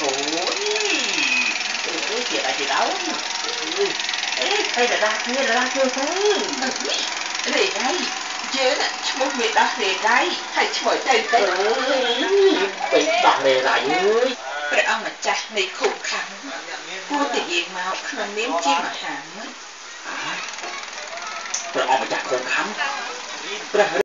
អូយអូយទៀតអាចទៅដល់អេឃើញតាគ្នាតាគ្នាទៅរេដៃយើងឈ្មោះមេដាស់រេដៃហើយឈ្មោះទៅទៅបិទដាស់រេដៃអើយព្រះអង្គម្ចាស់នៃគុកខាំងគួរតែយាយមកក្នុងនាមជាមហាមិត្តព្រះអង្គម្ចាស់គុកខាំងព្រះ